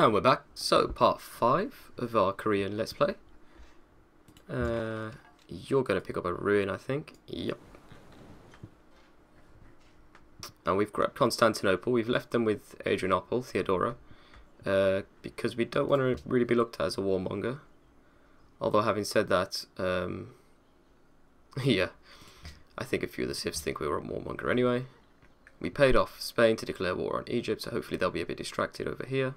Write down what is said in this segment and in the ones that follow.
And we're back. So, part 5 of our Korean Let's Play. Uh, you're going to pick up a ruin, I think. Yep. And we've grabbed Constantinople. We've left them with Adrianople, Theodora. Uh, because we don't want to really be looked at as a warmonger. Although, having said that, um, yeah, I think a few of the civs think we were a warmonger anyway. We paid off Spain to declare war on Egypt, so hopefully they'll be a bit distracted over here.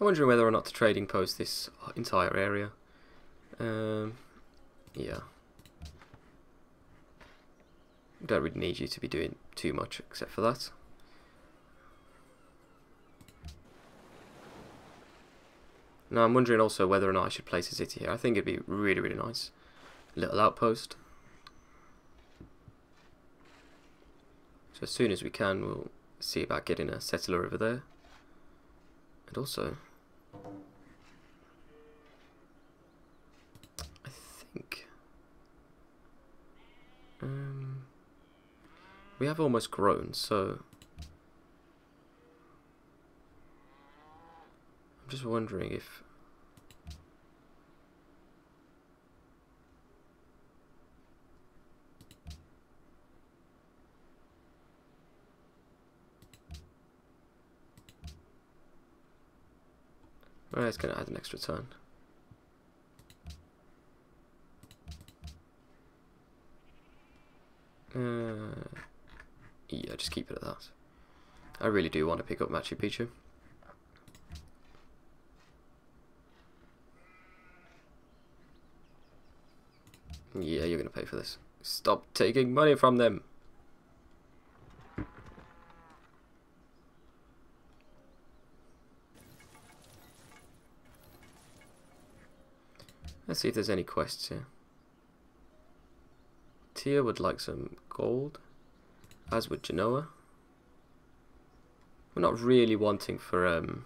I'm wondering whether or not to trading post this entire area. Um, yeah. Don't really need you to be doing too much except for that. Now I'm wondering also whether or not I should place a city here. I think it'd be really, really nice. Little outpost. So as soon as we can, we'll see about getting a settler over there. And also, I think um, we have almost grown, so I'm just wondering if Well, it's going to add an extra turn. Uh, yeah, just keep it at that. I really do want to pick up Machu Picchu. Yeah, you're going to pay for this. Stop taking money from them. Let's see if there's any quests here. Tia would like some gold, as would Genoa. We're not really wanting for um,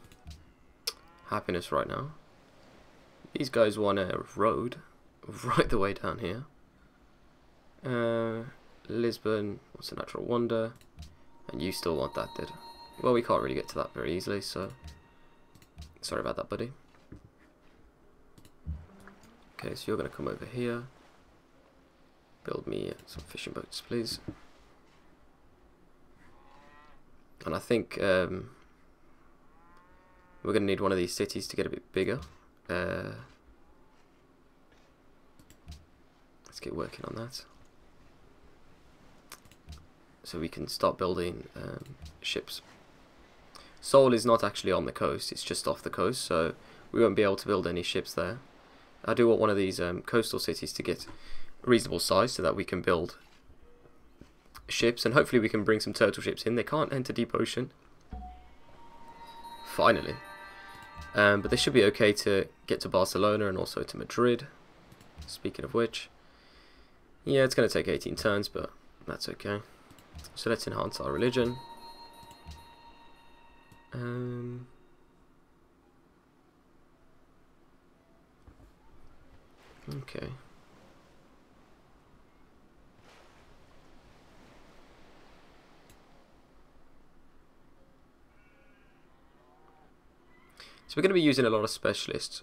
happiness right now. These guys want a road right the way down here. Uh, Lisbon, what's a natural wonder? And you still want that, did? Well, we can't really get to that very easily, so sorry about that, buddy. Okay, so you're going to come over here. Build me some fishing boats, please. And I think um, we're going to need one of these cities to get a bit bigger. Uh, let's get working on that. So we can start building um, ships. Seoul is not actually on the coast, it's just off the coast, so we won't be able to build any ships there. I do want one of these um, coastal cities to get reasonable size so that we can build ships and hopefully we can bring some turtle ships in. They can't enter deep ocean. Finally. Um, but they should be okay to get to Barcelona and also to Madrid. Speaking of which. Yeah, it's going to take 18 turns, but that's okay. So let's enhance our religion. Um, Okay. So we're going to be using a lot of specialists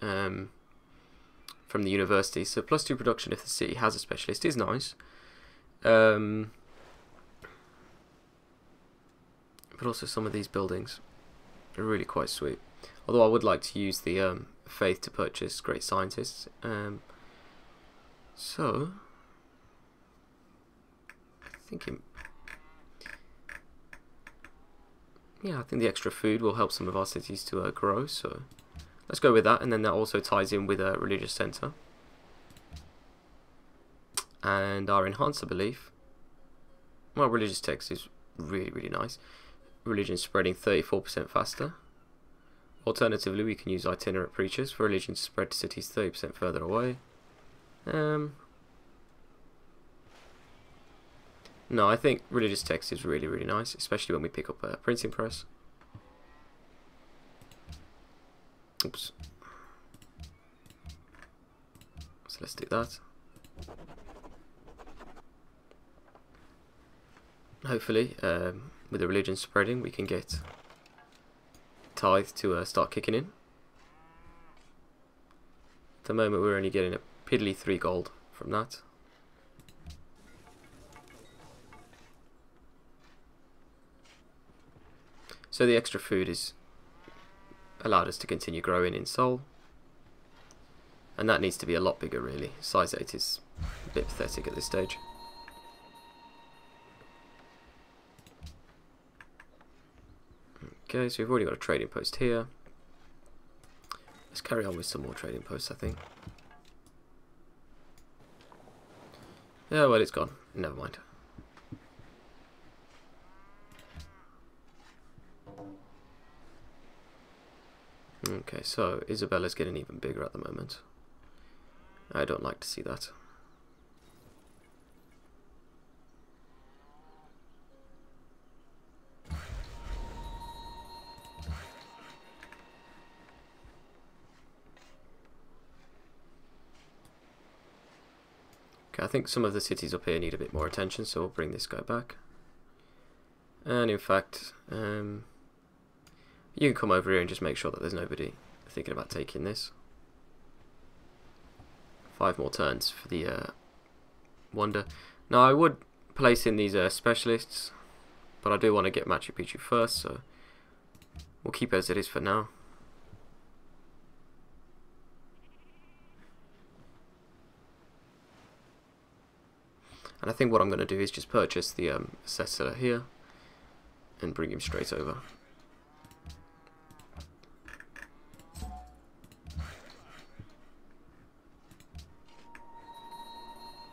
um, from the university. So plus two production if the city has a specialist is nice. Um, but also some of these buildings are really quite sweet. Although I would like to use the um, faith to purchase great scientists. Um, so, I think it, yeah, I think the extra food will help some of our cities to uh, grow. So, let's go with that, and then that also ties in with a religious center and our enhancer belief. Well, religious text is really, really nice. Religion spreading 34% faster. Alternatively, we can use itinerant preachers for religion to spread to cities 30% further away. Um, No, I think religious text is really, really nice, especially when we pick up a printing press. Oops. So let's do that. Hopefully, um, with the religion spreading, we can get tithe to uh, start kicking in. At the moment, we're only getting a piddly three gold from that. So the extra food is allowed us to continue growing in Seoul. And that needs to be a lot bigger really. Size 8 is a bit pathetic at this stage. Okay, so we've already got a trading post here. Let's carry on with some more trading posts, I think. Yeah, well, it's gone. Never mind. Okay, so Isabella's getting even bigger at the moment. I don't like to see that. I think some of the cities up here need a bit more attention, so we'll bring this guy back. And in fact, um, you can come over here and just make sure that there's nobody thinking about taking this. Five more turns for the uh, Wonder. Now I would place in these uh, specialists, but I do want to get Machu Picchu first, so we'll keep it as it is for now. And I think what I'm going to do is just purchase the um, assessor here and bring him straight over.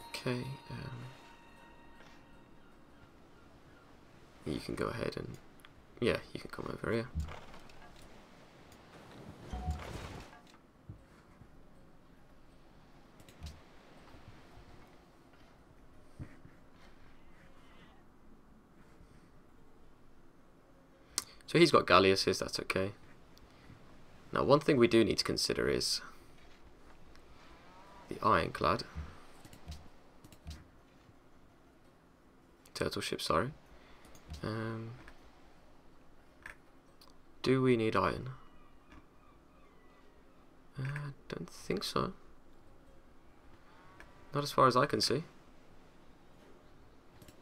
Okay. Um, you can go ahead and yeah, you can come over here. So he's got galleasses, that's okay. Now one thing we do need to consider is the ironclad. Turtle ship, sorry. Um, do we need iron? I uh, don't think so. Not as far as I can see.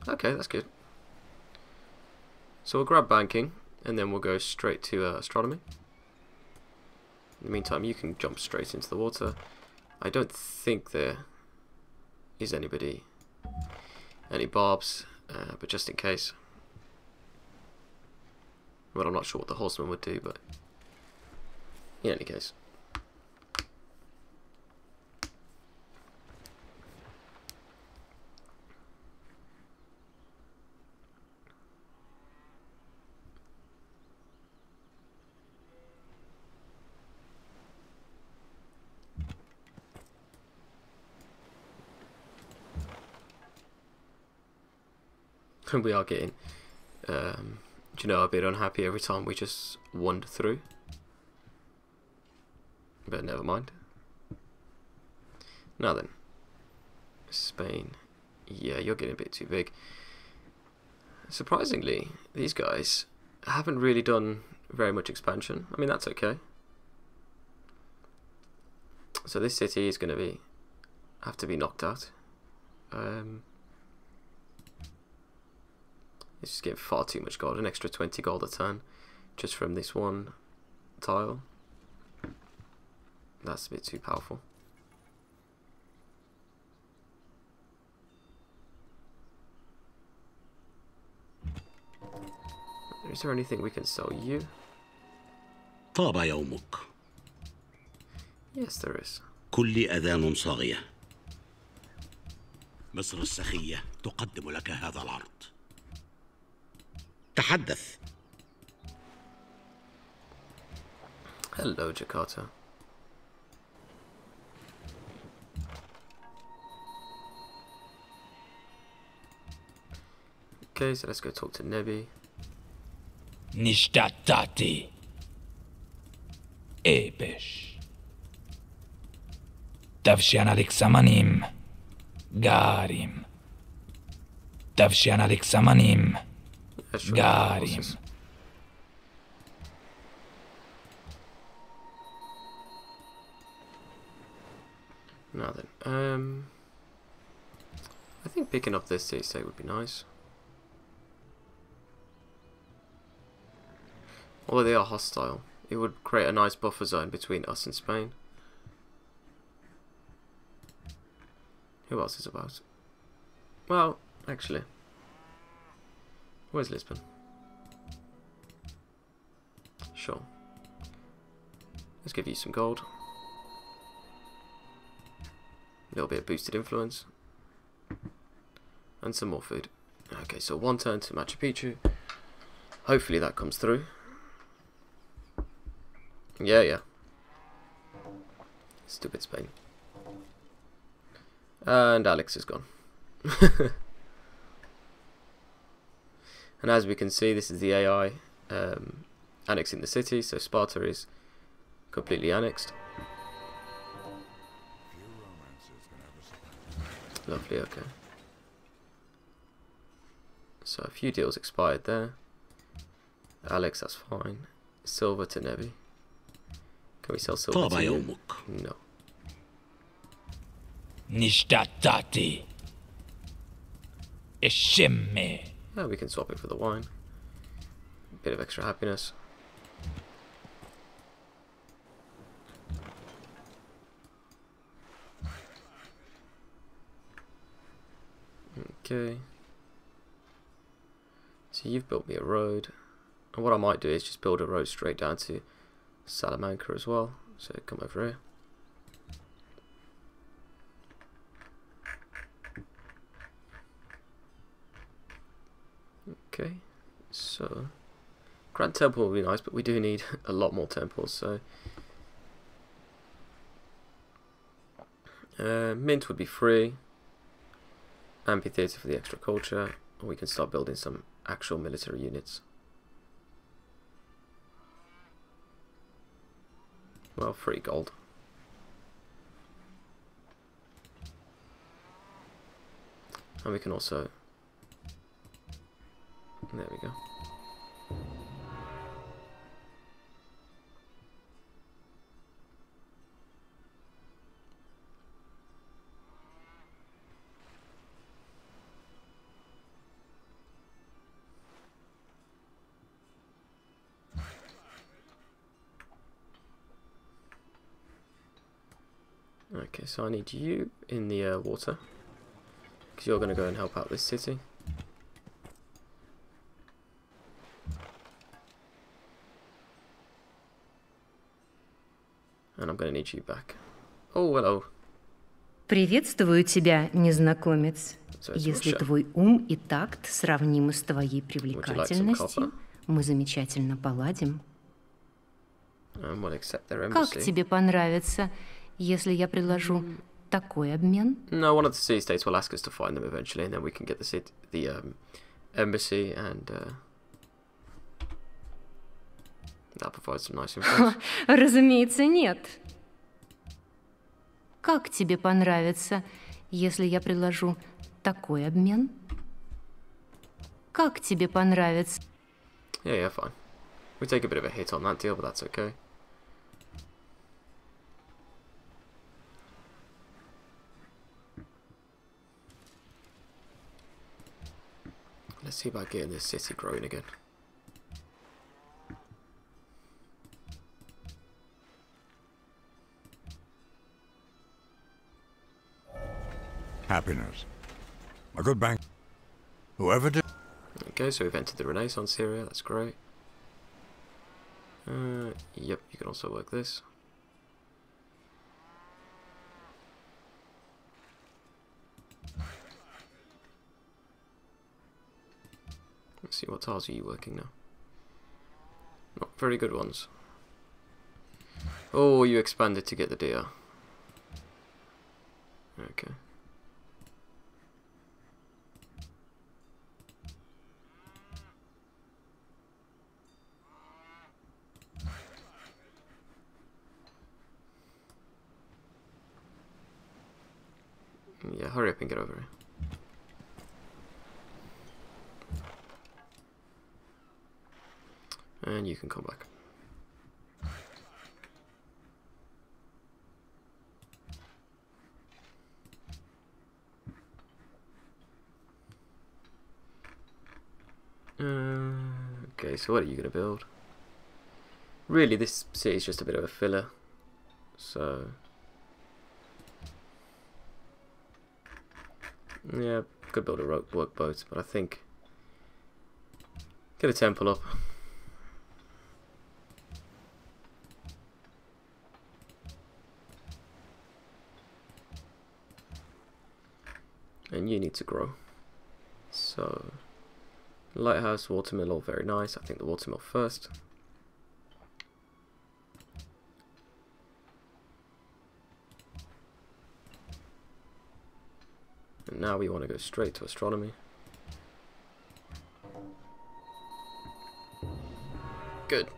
Okay, that's good. So we'll grab banking and then we'll go straight to uh, astronomy. In the meantime, you can jump straight into the water. I don't think there is anybody, any barbs, uh, but just in case. Well, I'm not sure what the horseman would do, but in any case. We are getting, um, you know, a bit unhappy every time we just wander through. But never mind. Now then, Spain. Yeah, you're getting a bit too big. Surprisingly, these guys haven't really done very much expansion. I mean, that's okay. So this city is going to be have to be knocked out. Um, it's just getting far too much gold, an extra 20 gold a turn just from this one tile. That's a bit too powerful. Is there anything we can sell you? طاب يومك. Yes, there is. كل أذان صاغية. مصر السخية تقدم لك هذا العرض. تحدث Hello, Jakarta. Okay, so let's go talk to Nebi. Nishtati. Epesh. Tavshan Alexamanim. Garim. Tavshan Alexamanim. Let's try the Garim. horses. Now then, um, I think picking up this state would be nice. Although they are hostile, it would create a nice buffer zone between us and Spain. Who else is about? Well, actually, where's Lisbon? Sure. Let's give you some gold. A little bit of boosted influence. And some more food. Okay, so one turn to Machu Picchu. Hopefully that comes through. Yeah, yeah. Stupid Spain. And Alex is gone. And as we can see, this is the AI um, annexing the city, so Sparta is completely annexed. Lovely, okay. So a few deals expired there. Alex, that's fine. Silver to Nevi. Can we sell silver to you? No. Nishtati. Ishimmi. Yeah, we can swap it for the wine. Bit of extra happiness. Okay. So you've built me a road. And what I might do is just build a road straight down to Salamanca as well. So come over here. Okay, so Grand Temple would be nice, but we do need a lot more temples. So uh, Mint would be free. Amphitheater for the extra culture, and we can start building some actual military units. Well, free gold. And we can also Okay, so I need you in the uh, water. Because you're going to go and help out this city. And I'm going to need you back. Oh, hello. Приветствую тебя, незнакомец. Если твой ум и такт сравнимы с твоей привлекательностью, мы замечательно поладим. Как тебе понравится, если я предложу такой обмен? No, one of the city states will ask us to find them eventually, and then we can get the city, the um, embassy, and uh, that provides some nice influence. Разумеется, нет. Как тебе понравится, если я предложу такой обмен? Как тебе понравится? yeah, yeah, fine. We take a bit of a hit on that deal, but that's okay. Let's see about getting this city growing again. Happiness. A good bank. Whoever did. Okay, so we've entered the Renaissance area, that's great. Uh, yep, you can also work this. see, what tiles are you working now? Not very good ones. Oh, you expanded to get the deer. Okay. Yeah, hurry up and get over here. And you can come back. Uh, okay, so what are you going to build? Really, this city is just a bit of a filler. So... Yeah, could build a rope work boat, but I think... Get a temple up. And you need to grow. So... Lighthouse, watermill, all very nice. I think the watermill first. And now we want to go straight to astronomy. Good.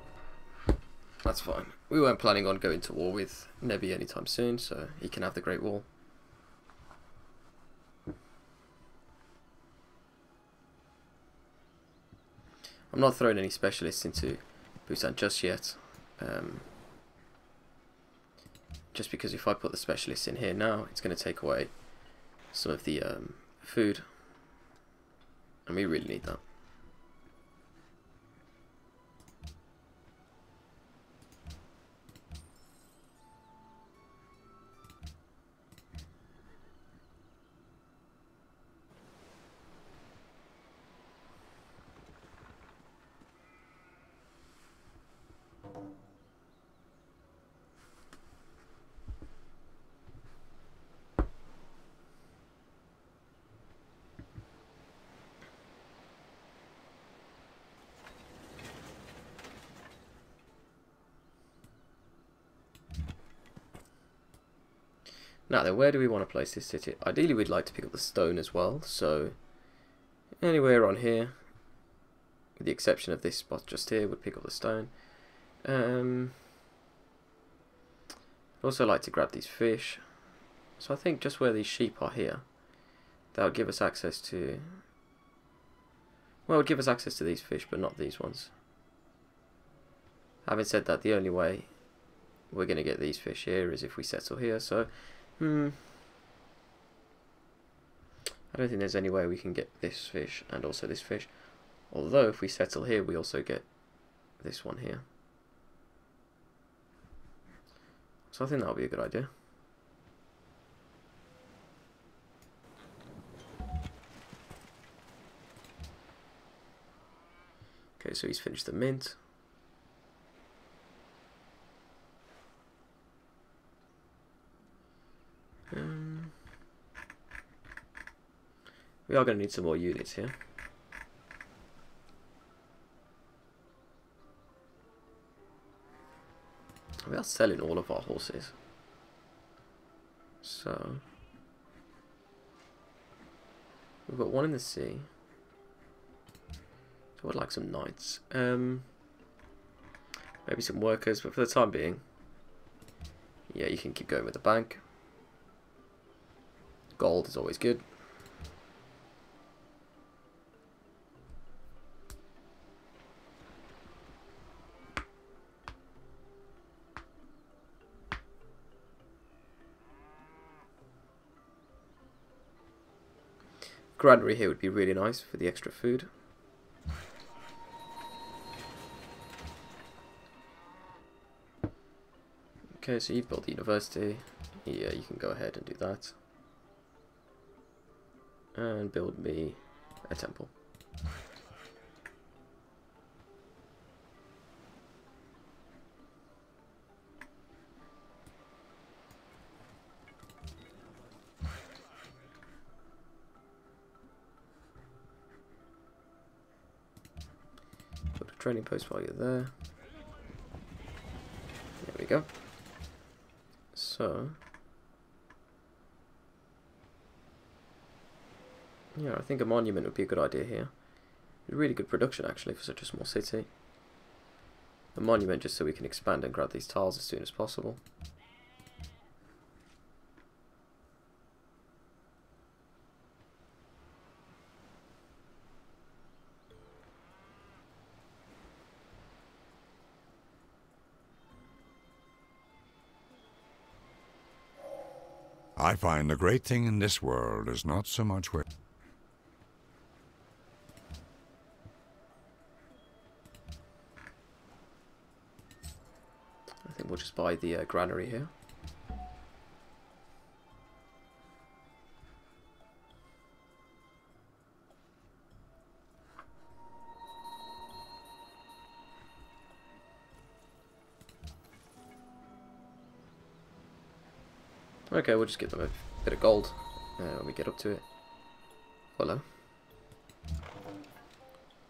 That's fine. We weren't planning on going to war with Nebi anytime soon, so he can have the Great Wall. I'm not throwing any specialists into Busan just yet. Um, just because if I put the specialists in here now, it's going to take away some of the um, food. And we really need that. Now then, where do we want to place this city? Ideally, we'd like to pick up the stone as well, so anywhere on here, with the exception of this spot just here, we'd pick up the stone. Um, I'd also like to grab these fish. So I think just where these sheep are here, that would give us access to... Well, it would give us access to these fish, but not these ones. Having said that, the only way we're going to get these fish here is if we settle here, so Hmm. I don't think there's any way we can get this fish and also this fish. Although if we settle here, we also get this one here. So I think that would be a good idea. Okay, so he's finished the mint. We are going to need some more units here. We are selling all of our horses. So, we've got one in the sea. So I'd like some knights. Um, maybe some workers, but for the time being, yeah, you can keep going with the bank. Gold is always good. Granary here would be really nice for the extra food. Okay, so you've built the university. Yeah, you can go ahead and do that and build me a temple. Training post while you're there. There we go. So, Yeah, I think a monument would be a good idea here. Really good production actually for such a small city. A monument just so we can expand and grab these tiles as soon as possible. Find the great thing in this world is not so much where. I think we'll just buy the uh, granary here. Okay, we'll just give them a bit of gold uh, when we get up to it. Hello.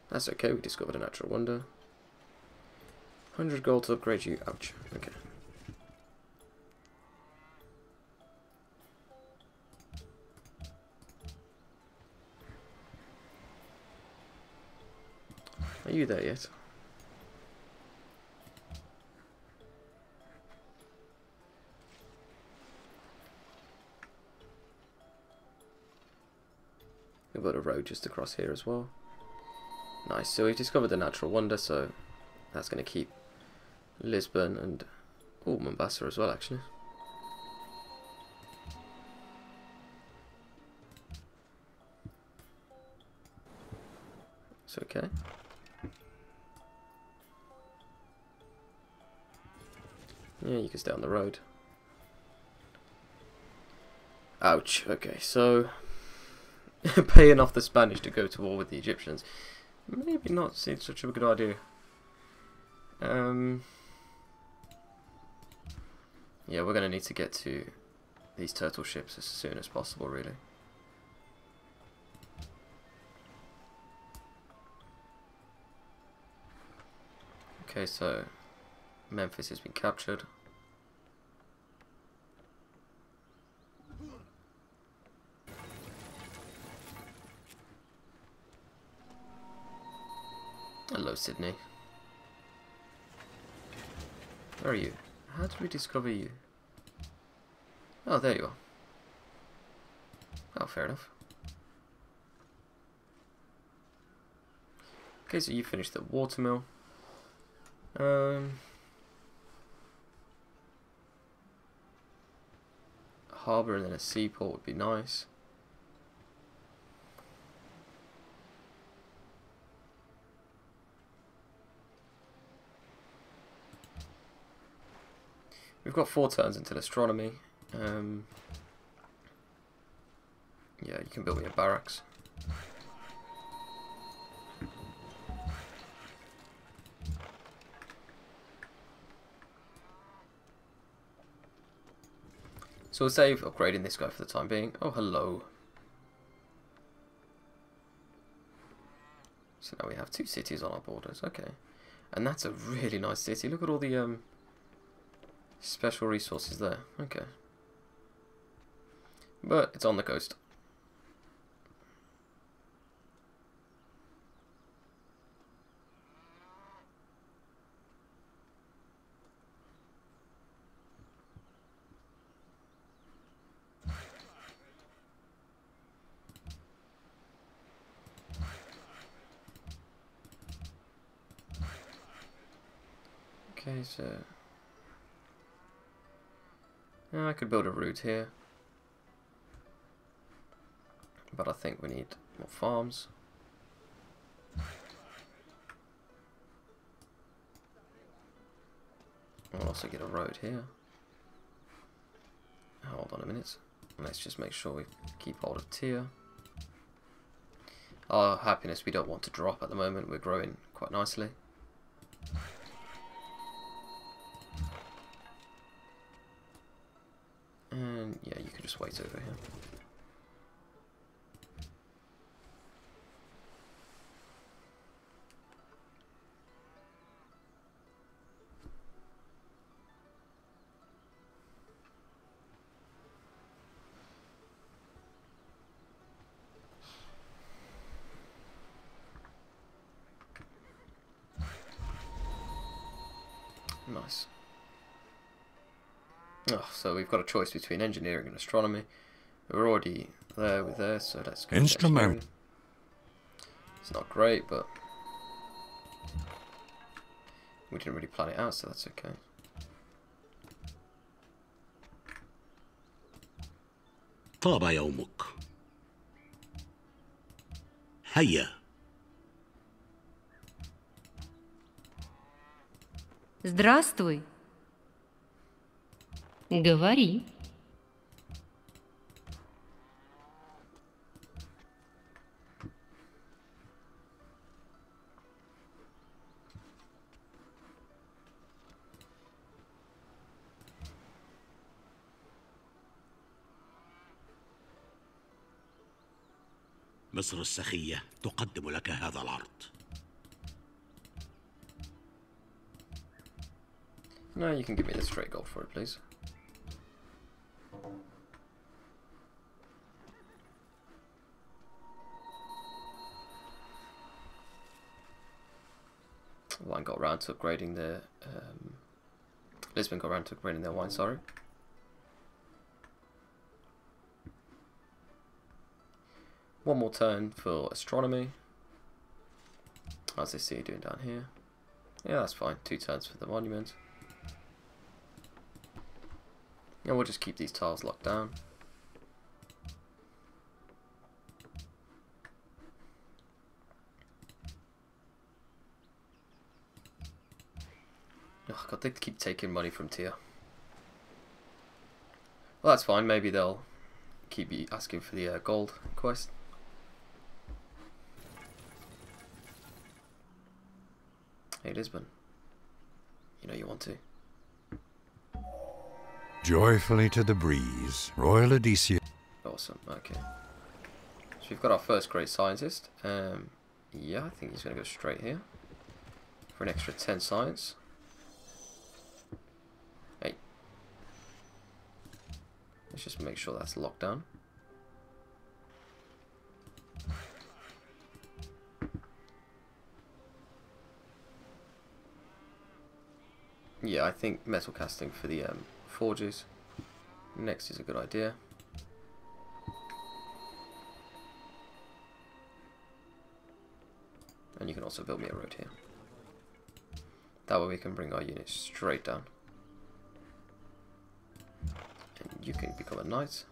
That's okay, we discovered a natural wonder. 100 gold to upgrade you. Ouch. Okay. Are you there yet? Got a road just across here as well. Nice. So we've discovered the natural wonder, so that's going to keep Lisbon and oh Mombasa as well actually. It's okay. Yeah, you can stay on the road. Ouch. Okay, so paying off the Spanish to go to war with the Egyptians maybe not seems such a good idea. Um, yeah, we're going to need to get to these turtle ships as soon as possible, really. Okay, so Memphis has been captured. Hello, Sydney. Where are you? How did we discover you? Oh, there you are. Oh, fair enough. Okay, so you finished the watermill. Um, harbour and then a seaport would be nice. We've got four turns until astronomy. Um, yeah, you can build me a barracks. So we'll save upgrading this guy for the time being. Oh, hello. So now we have two cities on our borders. Okay. And that's a really nice city. Look at all the um, special resources there. Okay. But it's on the coast. Okay, so... Yeah, I could build a route here. But I think we need more farms. I'll also get a road here. Hold on a minute. Let's just make sure we keep hold of tier. Our happiness we don't want to drop at the moment. We're growing quite nicely. And yeah, you can just wait over here. we've got a choice between engineering and astronomy. We're already there with there, so let's go. to Instrument. engineering. It's not great, but we didn't really plan it out, so that's okay. طاب يومك هيا Здравствуй. Говори. مصر السخية تقدم لك هذا العرض No, you can give me the straight gold for it, please. Wine got around to upgrading the um, Lisbon got around to upgrading their wine. Sorry. One more turn for astronomy. How's this see you doing down here? Yeah, that's fine. Two turns for the monument. And we'll just keep these tiles locked down. God, they keep taking money from Tia. Well, that's fine. Maybe they'll keep you asking for the uh, gold quest. Hey, Lisbon. You know you want to. Joyfully to the breeze, Royal Odysseus. Awesome. Okay. So we've got our first great scientist. Um, yeah, I think he's going to go straight here for an extra 10 science. Let's just make sure that's locked down. Yeah, I think metal casting for the um, forges next is a good idea. And you can also build me a road here. That way we can bring our units straight down. And you can become a knight.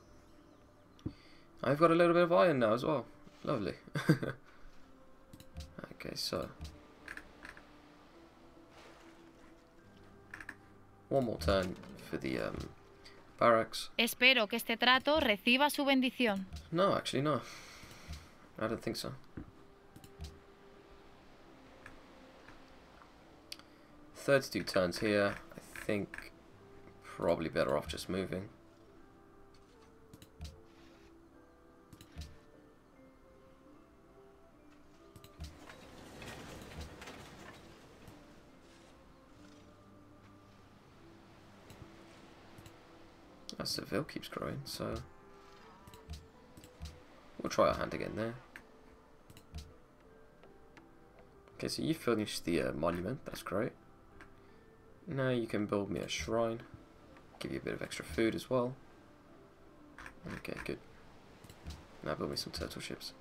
I've got a little bit of iron now as well. Lovely. okay, so. One more turn for the um, barracks. Espero que este trato reciba su bendición. No, actually, no. I don't think so. Thirty-two turns here. I think probably better off just moving. Seville keeps growing, so we'll try our hand again there. Okay, so you finished the uh, monument, that's great. Now you can build me a shrine, give you a bit of extra food as well. Okay, good. Now build me some turtle ships.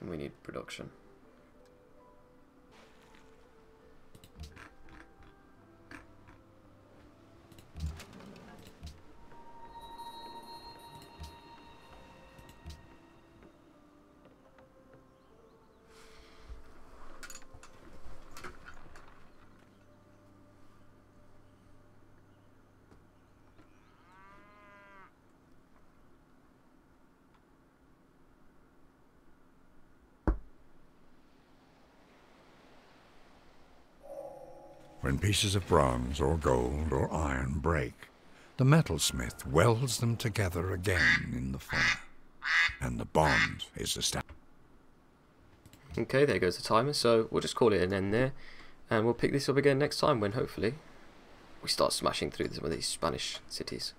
And we need production. When pieces of bronze or gold or iron break, the metalsmith welds them together again in the fire, and the bond is established. Okay, there goes the timer, so we'll just call it an end there. And we'll pick this up again next time when hopefully we start smashing through some of these Spanish cities.